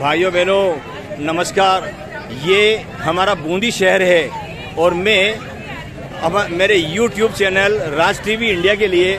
भाइयों बहनों, नमस्कार। ये हमारा बूंदी शहर है और मैं अब मेरे YouTube channel Raj TV India के लिए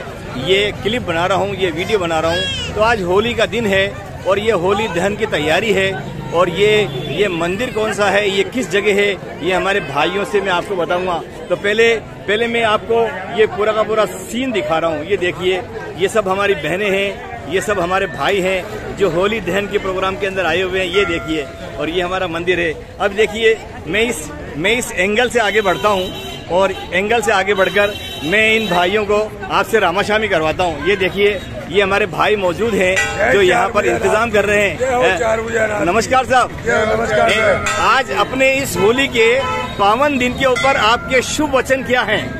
ये क्लिप बना रहा हूँ, ये वीडियो बना रहा हूँ। तो आज होली का दिन है और ये होली दहन की तैयारी है और ये ये मंदिर कौन सा है, ये किस जगह है, ये हमारे भाइयों से मैं आपको बताऊँगा। तो पहले पहले मैं आपको ये पूरा का पूरा सीन दिखा रहा हूँ। ये देखिए, ये सब हमारी बहनें हैं ये सब हमारे भाई हैं जो होली दहन के प्रोग्राम के अंदर आए हुए हैं ये देखिए और ये हमारा मंदिर है। अब देखिए मैं इस मैं इस एंगल से आगे बढ़ता हूँ और एंगल से आगे बढ़कर मैं इन भाइयों को आपसे रामाशामी करवाता हूँ। ये देखिए ये हमारे भाई मौजूद हैं जो यहाँ पर इंतज़ाम कर रहे हैं। नमस्कार साहब। नमस्कार। आज अपने इस होली के पावन दिन के ऊपर आपके शुभ वचन क्या हैं?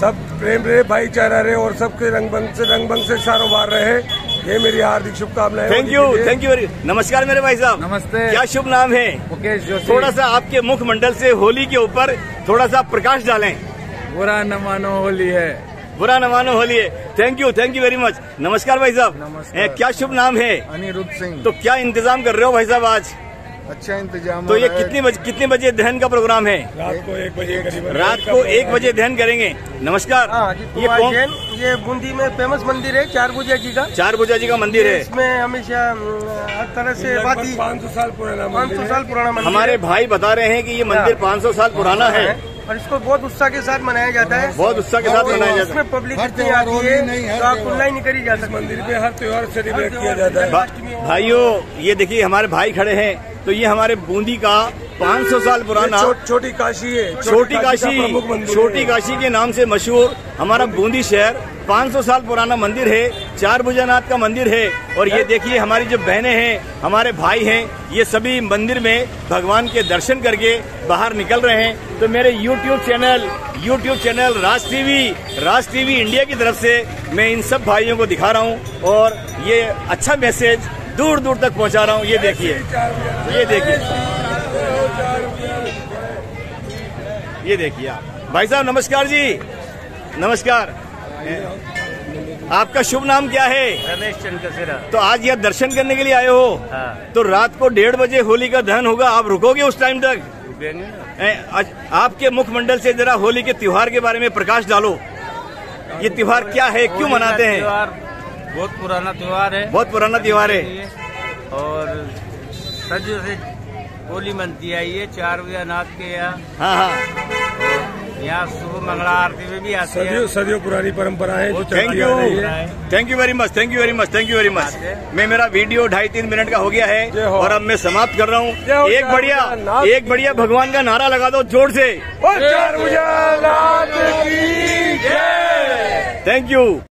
सब प्रेम रहे भाईचारा रहे और सबके रंग बंग से रंग बंग से कारोबार रहे। ये मेरी हार्दिक शुभकामनाएँ thank you thank you very नमस्कार मेरे भाई साहब। नमस्ते। क्या शुभ नाम है? मुकेश जोशी। थोड़ा सा आपके मुखमंडल से होली के ऊपर थोड़ा सा प्रकाश डालें। बुरा न मानो होली है। बुरा न मानो होली है। Thank you thank you very much नमस्कार भाई साहब। नमस्कार। ए, क्या शुभ नाम है? अनिरुद्ध सिंह। तो क्या इंतज़ाम कर रहे हो भाई साहब आज? अच्छा इंतज़ाम तो ये कितने बजे कितने बजे दहन का प्रोग्राम है? रात को एक बजे करीब रात को एक बजे दहन करेंगे। नमस्कार। हाँ ये जैन ये बूंदी में फ़ेमस मंदिर है चार भुजा जी का। चार भुजा जी का मंदिर है। इसमें हमेशा हर तरह से पाँच सौ साल पुराना पाँच सौ साल पुराना मंदिर हमारे भाई बता रहे हैं कि ये मंदिर पाँच सौ साल पुराना है। और इसको बहुत उत्साह के साथ मनाया जाता है। बहुत उत्साह के साथ मनाया जाता है। इसमें पब्लिक इतनी आती है तो आप तुलना ही नहीं करी जा सकती मंदिर पे हर त्योहार सेलिब्रेट किया जाता है। भाइयों ये देखिए हमारे भाई खड़े हैं तो ये हमारे बूंदी का 500 साल पुराना छोटी काशी है। छोटी काशी छोटी काशी के नाम से मशहूर हमारा बूंदी शहर 500 साल पुराना मंदिर है। चार भुजानाथ का मंदिर है और ये देखिए हमारी जो बहनें हैं हमारे भाई हैं ये सभी मंदिर में भगवान के दर्शन करके बाहर निकल रहे हैं। तो मेरे YouTube channel YouTube channel Raj TV Raj TV India की तरफ़ से मैं इन सब भाइयों को दिखा रहा हूँ और ये अच्छा मैसेज दूर दूर तक पहुँचा रहा हूँ। ये देखिए ये देखिए। ये देखिए आप। भाई साहब नमस्कार जी। नमस्कार। आपका शुभ नाम क्या है? रमेश चंद्र कसेरा। तो आज यहाँ दर्शन करने के लिए आए हो? हाँ। तो रात को डेढ़ बजे होली का दहन होगा आप रुकोगे उस टाइम तक? ए, आज आपके मुखमंडल से जरा होली के त्योहार के बारे में प्रकाश डालो। ये त्योहार क्या है? क्यों मनाते हैं? बहुत पुराना त्योहार है। बहुत पुराना त्योहार है। और सदियों से होली मनती आई है चार बजे नाथ के यहाँ। हाँ हाँ। यहाँ सुबह मंगला आरती में भी आती सदियों सदियों पुरानी परंपरा है जो थैंक यू है। Thank you very much thank you very much thank you very much मैं मेरा वीडियो ढाई तीन मिनट का हो गया है और अब मैं समाप्त कर रहा हूँ। एक बढ़िया एक बढ़िया भगवान का नारा लगा दो ज़ोर से। Thank you